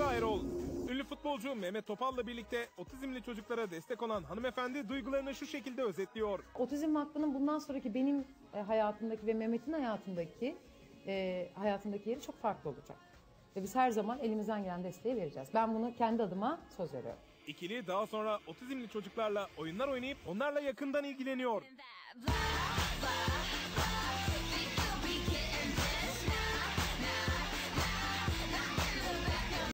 Beyza Erol. Ünlü futbolcu Mehmet Topal'la birlikte otizmli çocuklara destek olan hanımefendi duygularını şu şekilde özetliyor. Otizm Vakfı'nın bundan sonraki benim e, hayatımdaki ve Mehmet'in hayatındaki e, hayatındaki yeri çok farklı olacak. Ve biz her zaman elimizden gelen desteği vereceğiz. Ben bunu kendi adıma söz veriyorum. İkili daha sonra otizmli çocuklarla oyunlar oynayıp onlarla yakından ilgileniyor.